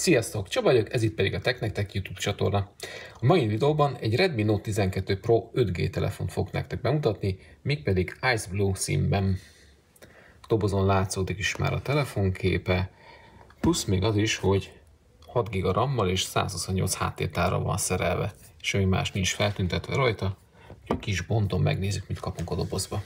Sziasztok, Csaba vagyok, ez itt pedig a Technektek YouTube csatorna. A mai videóban egy Redmi Note 12 Pro 5G telefont fog nektek bemutatni, mégpedig Ice Blue színben. Dobozon látszódik is már a telefonképe, plusz még az is, hogy 6 GB RAM-mal és 128 háttértára van szerelve, semmi más nincs feltüntetve rajta, úgyhogy kis bonton megnézzük, mit kapunk a dobozba.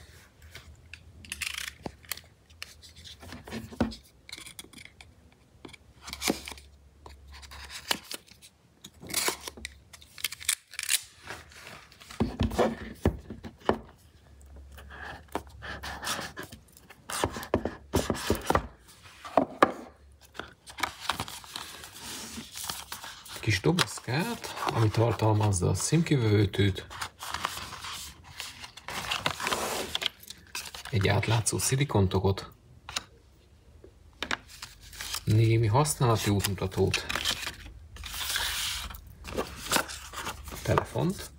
Kis dobozkát, ami tartalmazza a szimkivövőtőt, egy átlátszó szilikontokot, némi használati útmutatót, telefont,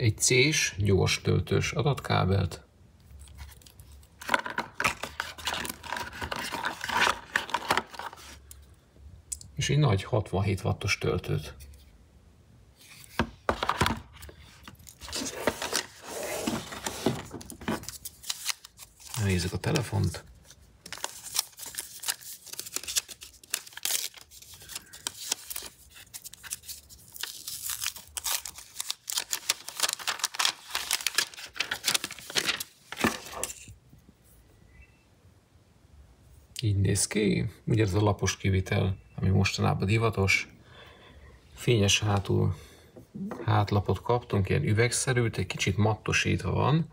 egy C-s gyors töltős adatkábelt, és egy nagy 67 wattos töltőt. Nézzük a telefont. Így néz ki. Ugye ez a lapos kivitel, ami mostanában divatos. Fényes hátul hátlapot kaptunk, ilyen üvegszerűt, egy kicsit mattosítva van.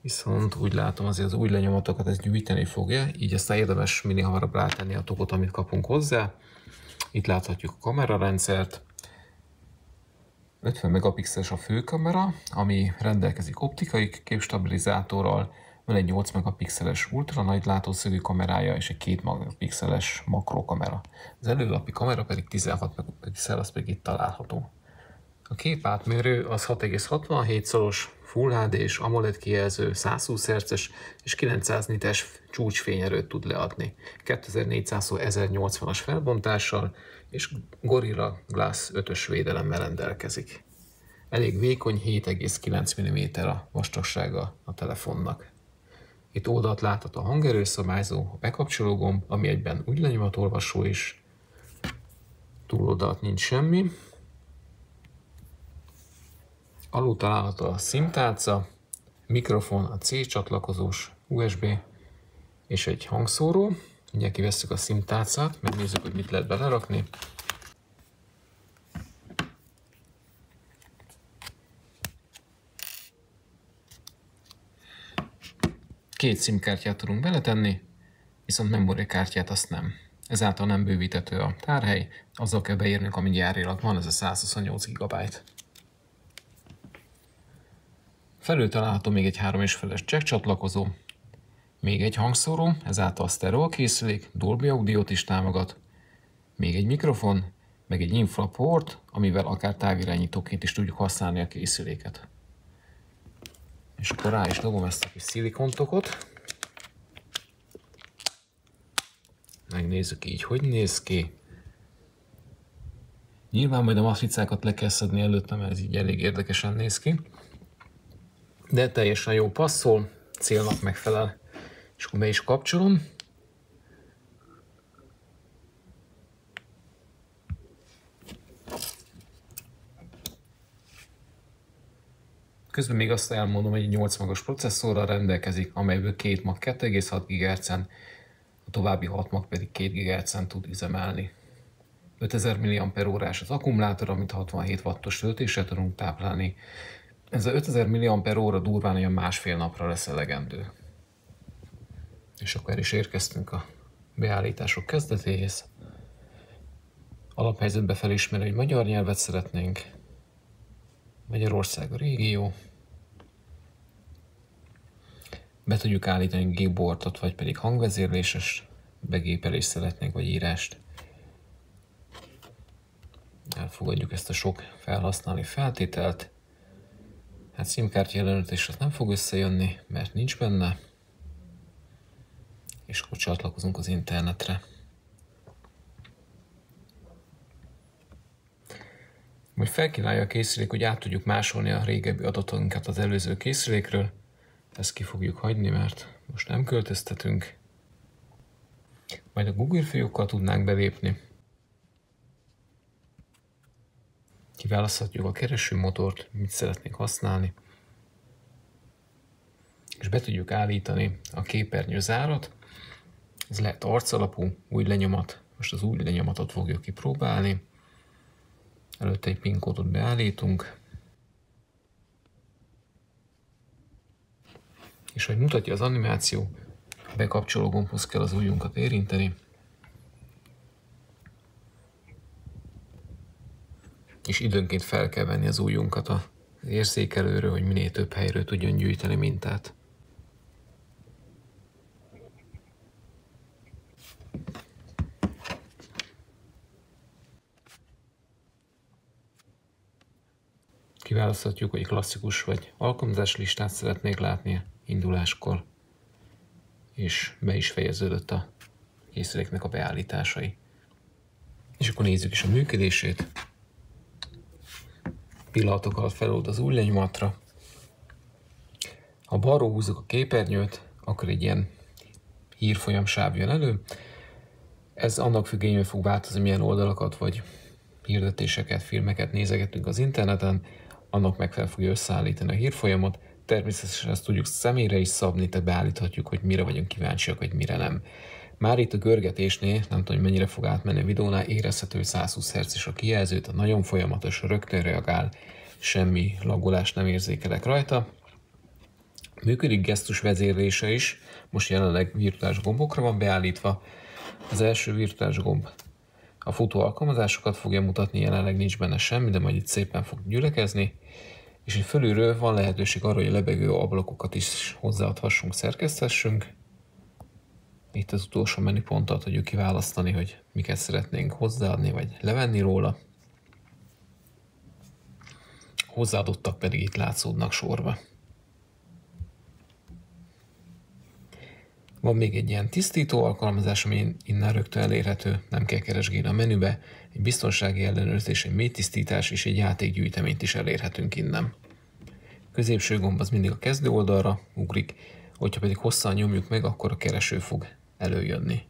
Viszont úgy látom azért az új lenyomatokat ez gyűjteni fogja, így aztán érdemes minél hamarabb rátenni a tokot, amit kapunk hozzá. Itt láthatjuk a kamerarendszert. 50 megapixeles a főkamera, ami rendelkezik optikai képstabilizátorral, van egy 8 megapixeles ultra nagy látószögű kamerája és egy 2 megapixeles makrokamera. Az előlapi kamera pedig 16 megapixel, az pedig itt található. A kép átmérő az 6,67 szoros Full HD és AMOLED kijelző, 120 Hz és 900 nites csúcsfényerőt tud leadni. 2400 1080-as felbontással és Gorilla Glass 5-ös védelemmel rendelkezik. Elég vékony, 7,9 mm a vastagsága a telefonnak. Itt oldalt látható a hangerőszabályzó, a bekapcsoló gomb, ami egyben úgy lenyomatolvasó is. Túloldalt nincs semmi. Alul található a SIM tárca, mikrofon, a C csatlakozós USB és egy hangszóró. Ugye kivesszük a SIM tárcát, megnézzük, hogy mit lehet belerakni. Két SIM-kártyát tudunk beletenni, viszont memóriakártyát azt nem. Ezáltal nem bővítető a tárhely, azzal kell beírnunk, ami gyárilag van, ez a 128 GB. Felül található még egy 3 feles jack csatlakozó, még egy hangszóró, ezáltal stereo készülék, Dolby Audio-t is támogat, még egy mikrofon, meg egy infraport, amivel akár távirányítóként is tudjuk használni a készüléket. És akkor rá is dobom ezt a kis szilikontokot. Megnézzük így, hogy néz ki. Nyilván majd a matricákat le kell szedni előtte, mert ez így elég érdekesen néz ki. De teljesen jó passzol, célnak megfelel. És akkor be is kapcsolom. Közben még azt elmondom, hogy egy 8 magos processzorral rendelkezik, amelyből két mag 2,6 GHz-en, a további 6 mag pedig 2 GHz-en tud üzemelni. 5000 mAh az akkumulátor, amit 67 wattos töltéssel tudunk táplálni. Ez a 5000 mAh durván olyan másfél napra lesz elegendő. És akkor el is érkeztünk a beállítások kezdetéhez. Alaphelyzetbe felismerő, hogy magyar nyelvet szeretnénk, Magyarország a régió. Be tudjuk állítani gigboardot, vagy pedig hangvezérléses begépelést szeretnénk, vagy írást. elfogadjuk ezt a sok felhasználni feltételt. Hát SIM-kártya ellenőrzés az nem fog összejönni, mert nincs benne. És akkor csatlakozunk az internetre. Majd felkínálja a készülék, hogy át tudjuk másolni a régebbi adatunkat az előző készülékről. Ezt ki fogjuk hagyni, mert most nem költöztetünk. Majd a Google fiókkal tudnánk belépni. Kiválaszthatjuk a keresőmotort, mit szeretnénk használni, és be tudjuk állítani a képernyő zárat. Ez lehet arcalapú, új lenyomat. Most az új lenyomatot fogjuk kipróbálni. Előtte egy PIN kódot beállítunk. És hogy mutatja az animáció, a bekapcsoló gombhoz kell az ujjunkat érinteni. És időnként fel kell venni az ujjunkat az érzékelőről, hogy minél több helyről tudjon gyűjteni mintát. Kiválaszthatjuk, hogy klasszikus vagy alkalmazás listát szeretnék látni induláskor, és be is fejeződött a készüléknek a beállításai. És akkor nézzük is a működését. Pillanatok alatt felold az új. Ha balról húzok a képernyőt, akkor egy ilyen hírfolyam sáv jön elő. Ez annak függvényében fog változni, milyen oldalakat vagy hirdetéseket, filmeket nézegetünk az interneten, annak megfelelően fogja összeállítani a hírfolyamot. Természetesen ezt tudjuk személyre is szabni, tehát beállíthatjuk, hogy mire vagyunk kíváncsiak, vagy mire nem. Már itt a görgetésnél, nem tudom, hogy mennyire fog átmenni a videónál, érezhető 120 Hz is a kijelző, tehát nagyon folyamatos, rögtön reagál, semmi lagolást nem érzékelek rajta. Működik gesztus vezérlése is, most jelenleg virtuális gombokra van beállítva. Az első virtuális gomb a futó alkalmazásokat fogja mutatni, jelenleg nincs benne semmi, de majd itt szépen fog gyülekezni. És egy fölülről van lehetőség arra, hogy a lebegő ablakokat is hozzáadhassunk, szerkesztessünk. Itt az utolsó menüpontot tudjuk kiválasztani, hogy miket szeretnénk hozzáadni, vagy levenni róla. Hozzáadottak pedig itt látszódnak sorba. Van még egy ilyen tisztító alkalmazás, ami innen rögtön elérhető, nem kell keresgélni a menübe. Egy biztonsági ellenőrzés, egy mély tisztítás és egy játékgyűjteményt is elérhetünk innen. Középső gomb az mindig a kezdő oldalra ugrik, hogyha pedig hosszan nyomjuk meg, akkor a kereső fog előjönni.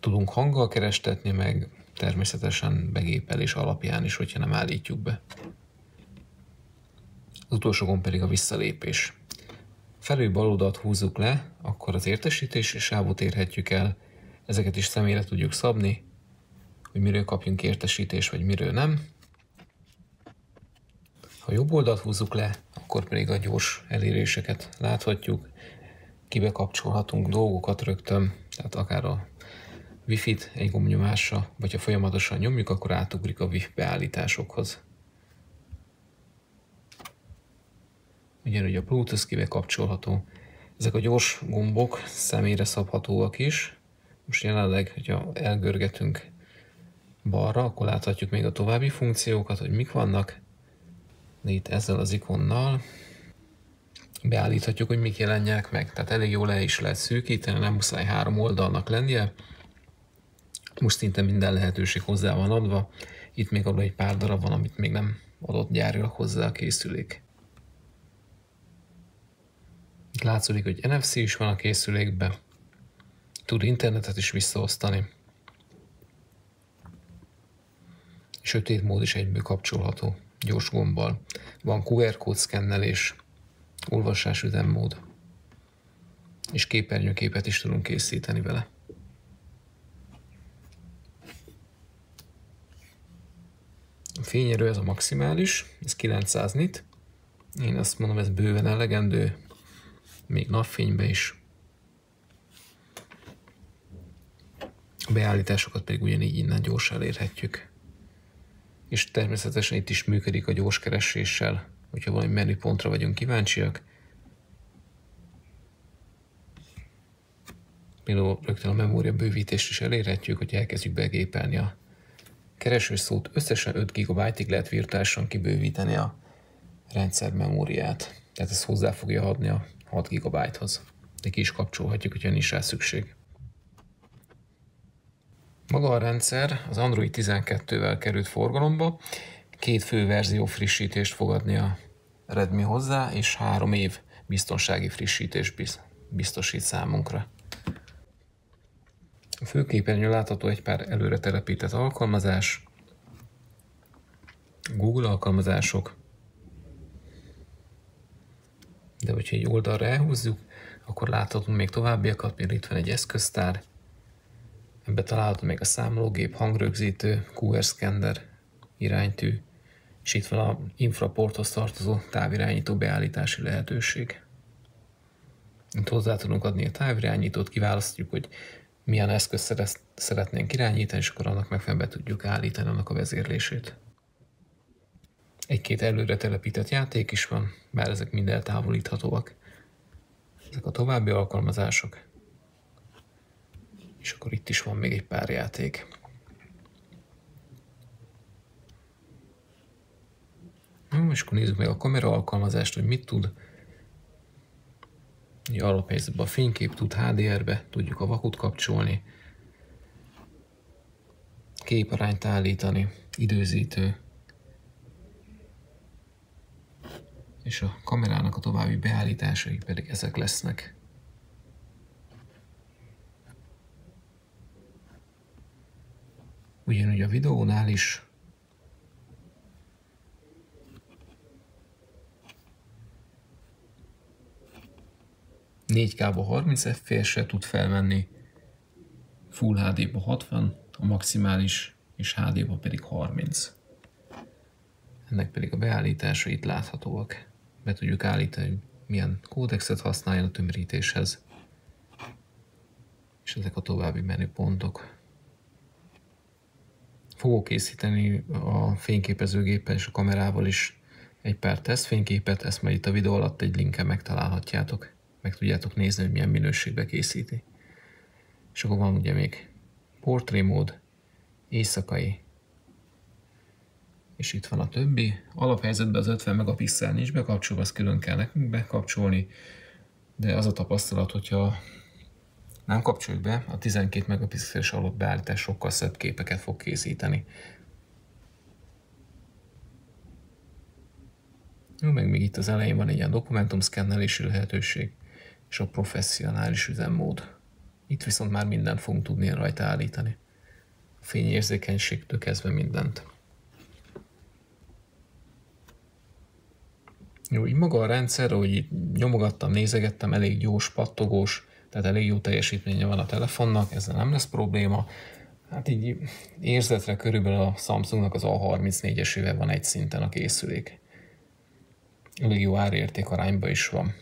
Tudunk hanggal kerestetni, meg természetesen begépelés alapján is, hogyha nem állítjuk be. Az utolsó gomb pedig a visszalépés felül bal oldalt húzzuk le, akkor az értesítési sávot érhetjük el, ezeket is személyre tudjuk szabni, hogy miről kapjunk értesítést, vagy miről nem. Ha jobb oldalt húzzuk le, akkor pedig a gyors eléréseket láthatjuk, kibe kapcsolhatunk dolgokat rögtön, tehát akár a Wi-Fi-t egy gombnyomásra, vagy ha folyamatosan nyomjuk, akkor átugrik a Wi-Fi beállításokhoz. Ugyanúgy a Bluetooth kibe kapcsolható. Ezek a gyors gombok személyre szabhatóak is. Most jelenleg, hogyha elgörgetünk balra, akkor láthatjuk még a további funkciókat, hogy mik vannak. De itt ezzel az ikonnal beállíthatjuk, hogy mik jelenjenek meg. Tehát elég jól le is lehet szűkíteni, nem muszáj három oldalnak lennie. Most szinte minden lehetőség hozzá van adva. Itt még alul egy pár darab van, amit még nem adott gyárilag hozzá a készülék. Látszódik, hogy NFC is van a készülékben. Tud internetet is visszaosztani. Sötét mód is egyből kapcsolható, gyors gombbal. Van QR kód szkennelés, olvasás üzemmód, és képernyőképet is tudunk készíteni vele. A fényerő ez a maximális, ez 900 nit. Én azt mondom, ez bőven elegendő, még napfénybe is. A beállításokat pedig ugyanígy innen gyorsan elérhetjük. És természetesen itt is működik a gyors kereséssel, hogyha valami menüpontra vagyunk kíváncsiak. Például rögtön a memória bővítést is elérhetjük, hogy elkezdjük begépelni a keresőszót összesen 5 GB-ig lehet virtuálisan kibővíteni a rendszer memóriát. Tehát ez hozzá fogja adni a 6 GB-hoz. De ki is kapcsolhatjuk, hogyha nincs rá szükség. Maga a rendszer az Android 12-vel került forgalomba, két fő verzió frissítést fogadni a Redmi hozzá, és három év biztonsági frissítés biztosít számunkra. A főképernyőn látható egy pár előre telepített alkalmazás, Google alkalmazások, de hogyha egy oldalra elhúzzuk, akkor láthatunk még továbbiakat, például itt van egy eszköztár, ebbe található még a számológép, hangrögzítő, QR szkender, iránytű, és itt van a infraporthoz tartozó távirányító beállítási lehetőség. Itt hozzá tudunk adni a távirányítót, kiválasztjuk, hogy milyen eszközt szeretnénk irányítani, és akkor annak megfelelően be tudjuk állítani annak a vezérlését. Egy-két előre telepített játék is van, bár ezek mind eltávolíthatóak. Ezek a további alkalmazások. És akkor itt is van még egy pár játék. Hm, és akkor nézzük meg a kamera alkalmazást, hogy mit tud. Ugye alaphelyzetben a fénykép tud HDR-be, tudjuk a vakut kapcsolni, képarányt állítani, időzítő, és a kamerának a további beállításai pedig ezek lesznek. Ugyanúgy a videónál is 4K-ba 30 FPS-re tud felmenni, Full HD-ba 60, a maximális, és HD-ba pedig 30. Ennek pedig a beállítása itt láthatóak. Be tudjuk állítani, hogy milyen kódexet használjon a tömörítéshez. És ezek a további menüpontok. Fogok készíteni a fényképezőgéppel és a kamerával is egy pár tesztfényképet, ezt majd itt a videó alatt egy linken megtalálhatjátok meg tudjátok nézni, hogy milyen minőségbe készíti. És akkor van ugye még portrémód, éjszakai, és itt van a többi. Alaphelyzetben az 50 megapixel nincs bekapcsolva, azt külön kell nekünk bekapcsolni, de az a tapasztalat, hogyha nem kapcsoljuk be, a 12 megapixeles alapbeállítás sokkal szebb képeket fog készíteni. Jó, meg még itt az elején van egy ilyen dokumentumszkennelési lehetőség és a professzionális üzemmód. Itt viszont már mindent fogunk tudni rajta állítani. A fényérzékenységtől kezdve mindent. Jó, így maga a rendszer, ahogy így nyomogattam, nézegettem, elég gyors, pattogós, tehát elég jó teljesítménye van a telefonnak, ezzel nem lesz probléma. Hát így érzetre körülbelül a Samsungnak az A34-esével van egy szinten a készülék. Elég jó árérték arányban is van.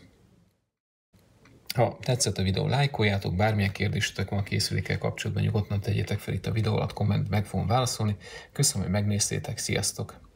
Ha tetszett a videó, lájkoljátok, bármilyen kérdésetek van a készülékkel kapcsolatban, nyugodtan tegyétek fel itt a videó alatt, komment, meg fogom válaszolni. Köszönöm, hogy megnéztétek, sziasztok!